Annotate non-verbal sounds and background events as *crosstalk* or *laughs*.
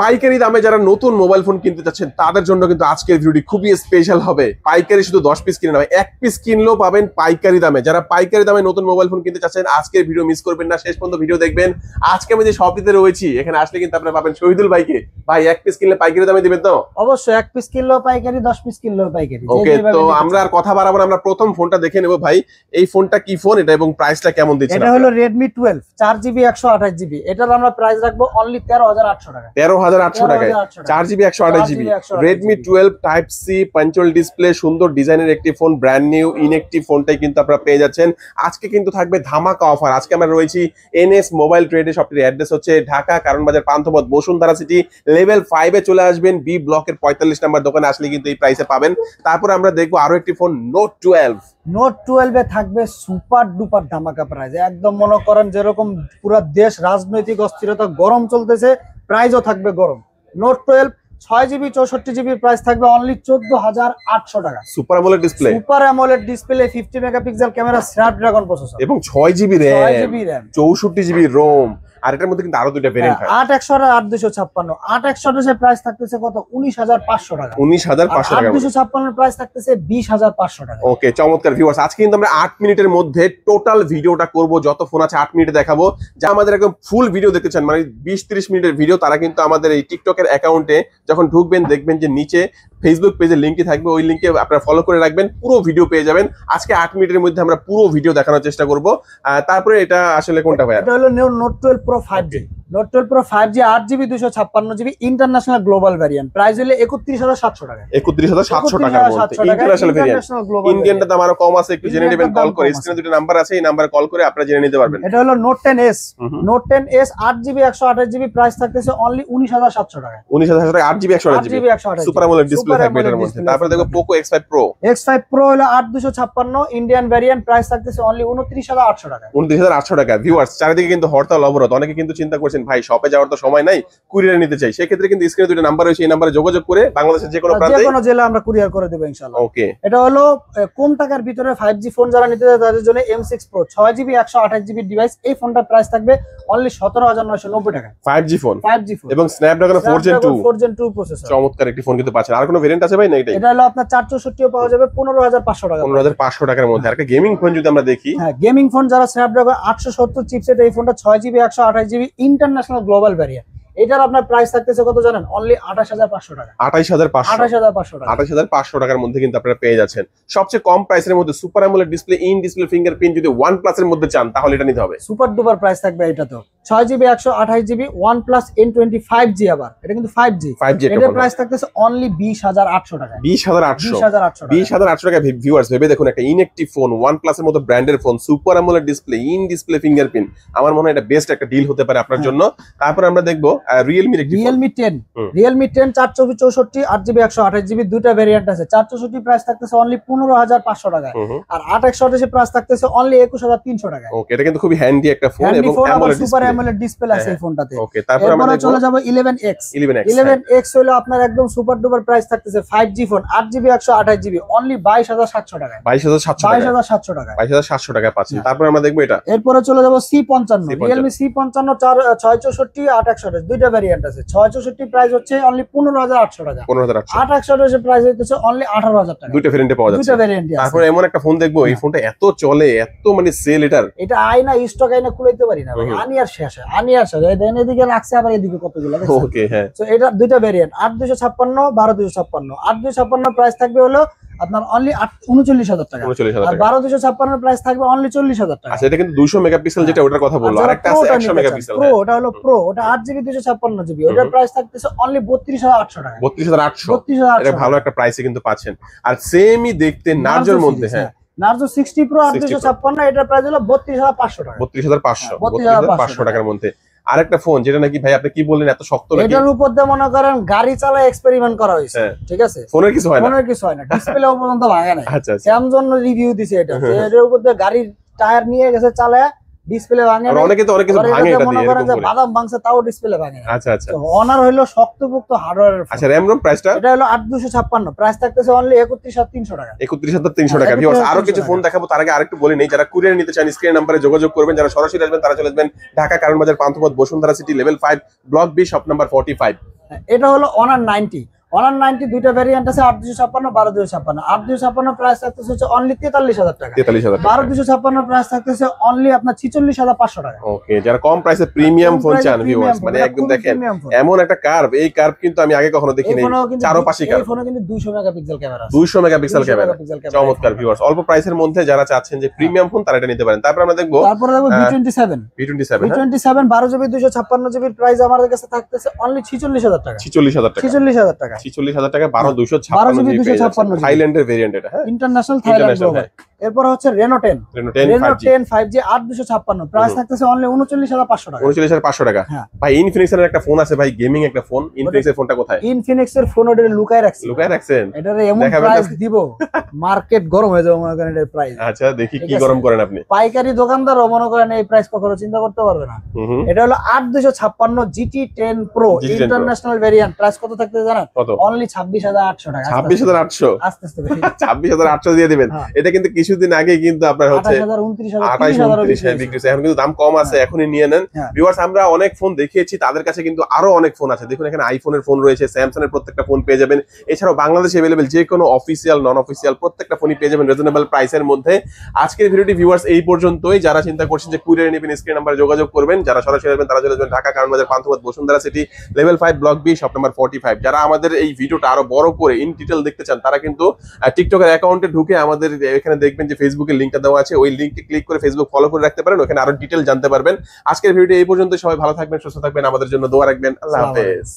পাইকারি দামে যারা নতুন মোবাইল ফোন কিনতে চাচ্ছেন তাদের জন্য কিন্তু আজকের ভিডিওটি খুবই স্পেশাল হবে। পাইকারি শুধু দশ পিস কিনে নেবে এক পিস কিনলেও পাবেন পাইকারি দামে। যারা পাইকারি দামে নতুন মোবাইল ফোন কিনতে চাচ্ছেন আজকের ভিডিও মিস করবেন না। শেষ পর্যন্ত ভিডিও দেখবেন। আজকে আমি যে শপটিতে রয়েছি এখানে আসলে কিন্তু আপনারা পাবেন শহীদুল ভাইকে। ভাই এক পিস কিনলে পাইকারি দামে দিবেন তো? অবশ্যই এক পিস কিনলেও পাইকারি দশ পিস কিনলেও পাইকারি। ওকে তো আমরা আর কথা বাড়াবো না, আমরা প্রথম ফোনটা দেখে নেব ভাই। এই ফোনটা কি ফোন এটা এবং প্রাইসটা কেমন দিচ্ছে এটা হলো রেডমি টুয়েলভ চার জিবি একশো আঠাশ জিবি এটার আমরা প্রাইস রাখব অনলি তেরো হাজার আটশো টাকা। তেরো হাজার আটশো টাকায়। চার জিবি একশো আঠাশ GB Redmi twelve type C পাঞ্চল display সুন্দর ডিজাইনের একটি ফোন ব্র্যান্ড নিউ ইনএক্টিভ ফোনটাই কিন্তু আপনারা পেয়ে যাচ্ছেন। আজকে কিন্তু থাকবে ধামাকা অফার আজকে আমরা রয়েছি এনএস মোবাইল ট্রেডে শপটির অ্যাড্রেস হচ্ছে ঢাকা কারণ বাজার পান্থপথ বসুন্ধরা সিটি লেভেল ফাইভে চলে আসবেন। বি ব্লকের পঁয়তাল্লিশ নাম্বার দোকানে আসলে কিন্তু এই প্রাইসে পাবেন। তারপর আমরা দেখব আরও একটি ফোন নোট টুয়েলভ নোট টুয়েলভে থাকবে সুপার ডুপার ধামাকা প্রাইস একদম মনে করেন যেরকম পুরো দেশ রাজনৈতিক অস্থিরতা গরম চলতেছে প্রাইসও থাকবে গরম। নোট টুয়েলভ ছয় জিবি চৌষট্টি জিবি প্রাইস থাকবে অনলি চোদ্দ হাজার আটশো টাকা। Super AMOLED display super AMOLED display fifty megapixel camera Snapdragon processor এবং ছয় জিবি ছয় র্যাম জিবি র্যাম চৌষট্টি জিবি রোম আর এটার মধ্যে কিন্তু আরও দুইটা ভেরিয়েন্ট হয় একশো আট দুশো ছাপ্পান্ন। আট একশো প্রাইস থাকতেছে কত? উনিশ হাজার পাঁচশো টাকা। উনিশ হাজার পাঁচশো আট টাকা দুশো ছাপ্পান্ন প্রাইস থাকতেছে বিশ হাজার পাঁচশো টাকা। ওকে চমৎকার ভিউয়ার্স আজকে কিন্তু আমরা আট মিনিটের মধ্যে টোটাল ভিডিওটা করব যত ফোন আছে আট মিনিটে দেখাবো। যা আমাদের একদম ফুল ভিডিও দেখতে চান মানে বিশ তিরিশ মিনিটের ভিডিও তারা কিন্তু আমাদের এই টিকটকের অ্যাকাউন্টে যখন ঢুকবেন দেখবেন যে নিচে ফেসবুক পেজে লিঙ্কটি থাকবে ওই লিঙ্কে আপনারা ফলো করে রাখবেন পুরো ভিডিও পেয়ে যাবেন। আজকে আট মিনিটের মধ্যে আমরা পুরো ভিডিও দেখানোর চেষ্টা করব। তারপরে এটা আসলে কোনটা ভাইয়া? এটা হলো note twelve pro five G note twelve pro five G আট জিবি দুশো ছাপ্পান্ন GB international global variant price হলে একত্রিশ হাজার সাতশো টাকা। একত্রিশ হাজার সাতশো মধ্যে। ইন্টারন্যাশনাল ভেরিয়েন্ট ইন্ডিয়ানটা দাম আরও কম আছে একটু জেনে নেবেন কল করে। স্ক্রিনে দুটো নাম্বার আছে এই নাম্বারে কল করে আপনারা জেনে নিতে পারবেন। এটা হলো note ten S. Note ten S আট জিবি একশো আঠাশ জিবি প্রাইস থাকতেছে অনলি উনিশ হাজার সাতশো টাকা উনিশ হাজার টাকা আট জিবি একশো আট জিবি আঠাশ সুপার আমোলেড ডিসপ্লে থাকবে এটার মধ্যে। তারপরে দেখো Poco X five pro X five pro হলো আট দুশো ছাপ্পান্ন ইন্ডিয়ান ভ্যারিয়েন্ট প্রাইস থাকতেছে অনলি উনত্রিশ হাজার আটশো টাকা উনত্রিশ হাজার আটশো টাকা। ভিউয়ার্স চারিদিকে কিন্তু হরতাল অবরোধ। অনেকে কিন্তু চিন্তা করছেন ভাই শপে যাওয়ার তো সময় নাই কুরিয়ার নিতে চাই। সেক্ষেত্রে কিন্তু স্ক্রিনে দুটো নাম্বার রয়েছে এই নাম্বারে যোগাযোগ করে বাংলাদেশের যে কোনো যে প্রান্তে কোনো জেলা আমরা কুরিয়ার করে দেবো ইনশাল্লাহ ওকে এটা হলো কম টাকার ভিতরে ফাইভ জি ফোন যারা নিতে চায় তাদের জন্য এম সিক্স প্রো ছয় জিবি একশো আঠাশ জিবি ডিভাইস এই ফোনটার প্রাইস থাকবে অনলি সতেরো হাজার নয়শো নব্বই টাকা। Five G phone five G phone এবং Snapdragon four gen two four gen two processor চমৎকার একটি ফোন কিন্তু পাচ্ছেন। আর কোনো ভেরিয়েন্ট আছে ভাই না এটাই? এটা হলো আপনার চার চৌষট্টিও পাওয়া যাবে পনেরো হাজার পাঁচশো টাকা। পনেরো হাজার পাঁচশো টাকার মধ্যে। আর একটা গেমিং ফোন যদি আমরা দেখি? হ্যাঁ গেমিং ফোন যারা স্ন্যাপড্রাগন আটশো সত্তর চিপসেট এই ফোনটা ছয় জিবি একশো আঠাশ জিবি ইন্টারন্যাশনাল গ্লোবাল ভ্যারিয়েন্ট এটার আপনার প্রাইস থাকতেছে কত জানেন? অনলি আঠাশ হাজার পাঁচশো টাকা। আঠাইশ হাজার পাঁচশো। আঠাশ হাজার পাঁচশো টাকা। আঠাশ হাজার পাঁচশো টাকার মধ্যে কিন্তু আপনারা পেয়ে যাচ্ছেন। সবচেয়ে কম প্রাইসের মধ্যে super AMOLED display in display fingerprint যদি ওয়ান প্লাস এর মধ্যে চান তাহলে এটা নিতে হবে। সুপার ডুপার প্রাইস থাকবে এটা তো। ছয় জিবি একশো আঠাশ GB OnePlus N twenty five G আবার। এটা কিন্তু ফাইভ জি ফাইভ জি এটার প্রাইস থাকতেছে অনলি বিশ হাজার আটশো টাকা বিশ হাজার আটশো। হাজার আটশো বিশ হাজার আটশো টাকা ভিউয়ার্স ভেবে দেখুন একটা ইনএক্টিভ ফোন ওয়ান প্লাস এর মতো ব্র্যান্ডের phone super AMOLED display in display fingerprint আমার মনে হয় এটা বেস্ট একটা ডিল হতে পারে আপনার হ্যাঁ। জন্য। তারপর আমরা দেখব রিয়েলমির রিয়েলমি টেন রিয়েলমি টেন চার চৌবি চৌষট্টি আট জিবি একশো আঠাশ জিবি দুইটা ভ্যারিয়েন্ট আছে। চার চৌষট্টি প্রাইস থাকতেছে অনলি পনেরো হাজার পাঁচশো টাকা হুম হুম। আর আট একশো আঠাশি প্রাইস থাকতেছে অনলি একুশ হাজার তিনশো টাকা ওকে এটা কিন্তু খুবই হ্যান্ডি একটা ফোন এবং ফোন আবার অ্যামোলেড সুপার অ্যামোলেড ডিসপ্লে আছে এই। ফোনটাতে ওকে তারপর আমরা চলে যাব ইলেভেন এক্স ইলেভেন এক্স হলো আপনার একদম সুপার ডুপার প্রাইস থাকতেছে ফাইভ জি ফোন আট জিবি একশো আঠাশ জিবি অনলি বাইশ হাজার সাতশো টাকা বাইশ হাজার সাতশো বাইশ টাকা হাজার সাতশো টাকা বাইশ হাজার সাতশো টাকা পাচ্ছেন। হ্যাঁ। তারপর আমরা দেখব এটা। এরপরে চলে যাব সি পঞ্চান্ন। রিয়েলমি সি পঞ্চান্ন চার ছয় চৌষট্টি আট একশো আঠাশ। দুইটা ভ্যারিয়েন্ট আছে। ছয় চৌষট্টি প্রাইস হচ্ছে অনলি পনেরো হাজার আটশো টাকা। পনেরো হাজার আট একশো প্রাইস হচ্ছে অনলি আঠারো হাজার টাকা। দুইটা ভেরিয়েন্টে পাওয়া দুইটা ভ্যারিয়েন্ট আছে। তারপর এমন একটা ফোন দেখব এই। ফোনটা এত চলে এত মানে সেল এটার। এটা আয়না স্টক আয়না খুলাইতে পারি না। আনি আর শেষ আনি আর শেষ দেন এদিকে রাখছে আবার এদিকে কতগুলো ওকে হ্যাঁ। তো এটা দুইটা ভ্যারিয়েন্ট আট দুশো ছাপ্পান্ন বারো দুশো ছাপ্পান্ন। আট দুশো ছাপ্পান্ন প্রাইস থাকবে হলো আপনার অনলি উনচল্লিশ হাজার টাকা। আর বারো দুশো ছাপ্পান্ন প্রাইস থাকবে অনলি চল্লিশ হাজার টাকা। আচ্ছা এটা কিন্তু দুশো মেগাপিক্সেল যেটা ওটার কথা বলল আর একটা আছে একশো মেগাপিক্সেল প্রো ওটা হলো প্রো ওটা আট জিবি দুশো ছাপ্পান্ন জিবি। ওটার প্রাইস থাকতেছে অনলি বত্রিশ হাজার আটশো টাকা। বত্রিশ হাজার আটশো। বত্রিশ হাজার এটা ভালো একটা প্রাইসে কিন্তু পাচ্ছেন। আর সেমই দেখতে নার্জোর মধ্যে হ্যাঁ। নার্জো সিক্সটি প্রো আট 60 দুশো ছাপ্পান্ন এটার প্রাইস হলো বত্রিশ হাজার পাঁচশো টাকা। বত্রিশ হাজার পাঁচশো। হ্যাঁ, বত্রিশ হাজার পাঁচশো টাকার মধ্যে। আরেকটা ফোন যেটা নাকি ভাই আপনি কি বললেন এত শক্ত নাকি? এটার উপর দিয়ে মনে করেন গাড়ি চালায় এক্সপেরিমেন্ট করা হয়েছে হ্যাঁ। ঠিক আছে? ফোনের কিছু হয় না? ফোনের কিছু হয় না ডিসপ্লে পর্যন্ত ভাঙে না স্যামসং রিভিউ দিছে এটা হ্যাঁ। এটার উপর দিয়ে গাড়ির টায়ার নিয়ে গেছে চালায় ডিসপ্লে ভাঙে আর অনেকে তো অনেক কিছু ভাঙে এটা দিয়ে এরকম করে। বাদাম তাও ডিসপ্লে ভাঙে আচ্ছা আচ্ছা। তো অনার হলো শক্তপোক্ত হার্ডওয়্যারের আচ্ছা র‍্যাম রম প্রাইসটা এটা হলো 8256 প্রাইস থাকতেছে অনলি 31300 টাকা। 31300 টাকা। আচ্ছা, ভিউয়ার্স আরও কিছু ফোন দেখাবো তার আগে আরেকটু বলি নেই। যারা কুরিয়ার নিতে চান স্ক্রিন যোগাযোগ করবেন। যারা সরাসরি আসবেন তারা চলে আসবেন Dhaka Karwan Bazar Panthapath Bashundhara city level 5 block B shop number 45 এটা হলো অনার 90 তেতাল্লিশ হাজার টাকা। তেতাল্লিশ হাজার দুশো অনলি যারা ক্যামেরা ক্যামেরা অল্প মধ্যে যারা চাচ্ছেন যে প্রিমিয়াম ফোন তারা নিতে পারেন। তারপর আমরা দেখব তারপর দেখব B27 B27 B27 12 জিবি জিবির প্রাইস আমাদের কাছে থাকতেছে অনলি 46000 টাকা। 46000 টাকা। 46000 টাকা। ছিচল্লিশ হাজার টাকা বারো দুশো 12 ছাপ্পান্ন GB জিবি 256 GB থাইল্যান্ডের ভেরিয়েন্ট এটা হ্যাঁ। ইন্টারন্যাশনাল থাইল্যান্ড এরপর হচ্ছে Reno ten Reno ten five G আট দুশো ছাপ্পান্ন। প্রাইস থাকতেছে অনলি উনচল্লিশ হাজার পাঁচশো টাকা। উনচল্লিশ হাজার পাঁচশো টাকা। হ্যাঁ। ভাই ইনফিনিক্স এর একটা ফোন আছে ভাই গেমিং একটা ফোন ইনফিনিক্স এর ফোনটা কোথায়? ইনফিনিক্স এর ফোন ওটা লুকায় রাখছি। লুকায় রাখছেন? এটার এমন প্রাইস দিব মার্কেট গরম হয়ে যাবে মনে করেন এটার প্রাইস আচ্ছা দেখি কি গরম করেন আপনি। পাইকারি দোকানদারও মনে করেন এই প্রাইস কখনো চিন্তা করতে পারবে না। এটা হলো আট দুশো ছাপ্পান্ন GT ten pro GT 10 Pro। International variant price কত থাকতে জানেন? অনলি ছাব্বিশ হাজার আটশো টাকা। ছাব্বিশ হাজার আটশো। আস্তে আস্তে। *laughs* ছাব্বিশ হাজার আটশো দিয়ে দিবেন। হ্যাঁ। এটা কিন্তু কিছুদিন আগে কিন্তু আপনার হচ্ছে উনত্রিশ বিক্রি। হচ্ছে। এখন কিন্তু দাম কম আছে হ্যাঁ। এখনই নিয়ে নেন হ্যাঁ। ভিউয়ার্স আমরা অনেক ফোন দেখিয়েছি তাদের কাছে কিন্তু আরও অনেক ফোন আছে দেখুন এখানে আইফোনের ফোন রয়েছে স্যামসাং এর প্রত্যেকটা ফোন পেয়ে যাবেন এছাড়াও বাংলাদেশে অ্যাভেলেবেল যে কোনো অফিসিয়াল নন অফিসিয়াল প্রত্যেকটা ফোনই পেয়ে যাবেন রিজনেবল প্রাইসের মধ্যে আজকের ভিডিওটি ভিউয়ার্স এই পর্যন্তই যারা চিন্তা করছেন যে কুরিয়ার নেবেন স্ক্রিন নাম্বারে যোগাযোগ করবেন যারা সরাসরি আসবেন তারা চলে যাবেন Dhaka Karwan Bazar Panthapath Bashundhara city level five block B shop number forty five যারা আমাদের এই ভিডিওটা আরও বড় করে ইন ডিটেল দেখতে চান তারা কিন্তু টিকটকের অ্যাকাউন্টে ঢুকে আমাদের এখানে দেখবেন যে ফেসবুকের লিঙ্কটা দেওয়া আছে ওই লিঙ্কে ক্লিক করে ফেসবুক ফলো করে রাখতে পারেন ওখানে আরও ডিটেল জানতে পারবেন। আজকের ভিডিও এই পর্যন্ত সবাই ভালো থাকবেন সুস্থ থাকবেন আমাদের জন্য দোয়া রাখবেন। আল্লাহ হাফেজ।